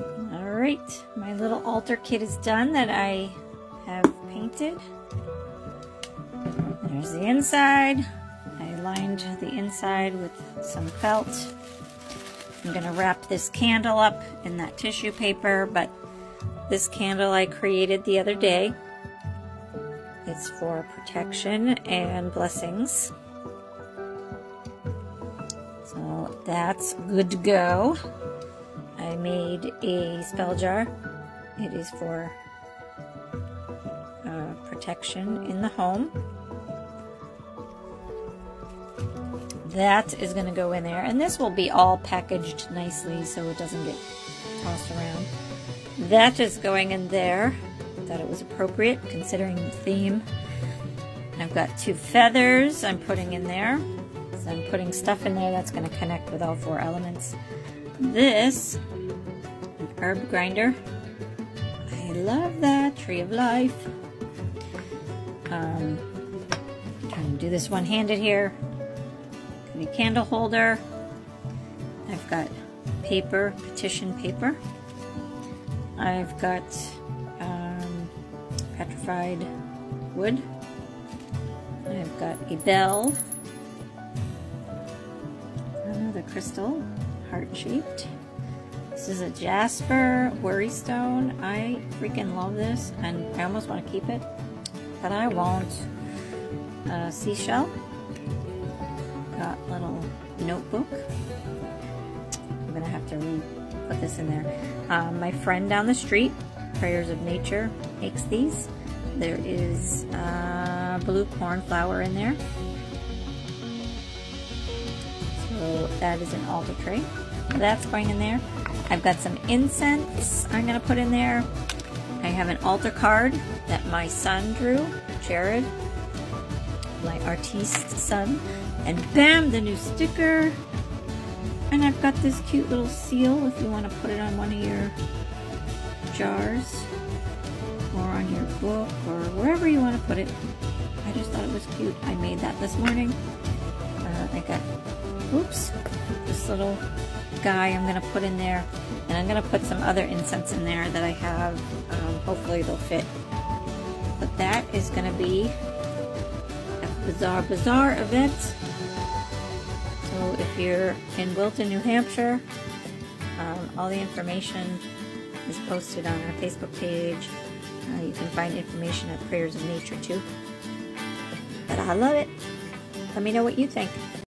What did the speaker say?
All right, my little altar kit is done that I have painted. There's the inside. I lined the inside with some felt. I'm gonna wrap this candle up in that tissue paper, but this candle I created the other day. It's for protection and blessings. So that's good to go. I made a spell jar. It is for uh, protection in the home. That is going to go in there. And this will be all packaged nicely so it doesn't get tossed around. That is going in there. Thought it was appropriate considering the theme. I've got two feathers I'm putting in there. So I'm putting stuff in there that's going to connect with all four elements. This, herb grinder. I love that. Tree of Life. Um, trying to do this one-handed here. Could be candle holder. I've got paper, petition paper. I've got um, petrified wood. I've got a bell. Another crystal, heart-shaped. This is a jasper worry stone. I freaking love this and I almost want to keep it, but I won't. A seashell. Got little notebook. I'm gonna have to re put this in there. Um, my friend down the street, Prayers of Nature, makes these. There is uh, blue cornflower in there. That is an altar tray. That's going in there. I've got some incense I'm going to put in there. I have an altar card that my son drew, Jared, my artiste son. And bam, the new sticker. And I've got this cute little seal if you want to put it on one of your jars or on your book or wherever you want to put it. I just thought it was cute. I made that this morning. I got, oops, this little guy I'm going to put in there. And I'm going to put some other incense in there that I have. Um, hopefully they'll fit. But that is going to be a Bizarre Bazaar event. So if you're in Wilton, New Hampshire, um, all the information is posted on our Facebook page. Uh, you can find information at Prayers of Nature too. But I love it. Let me know what you think.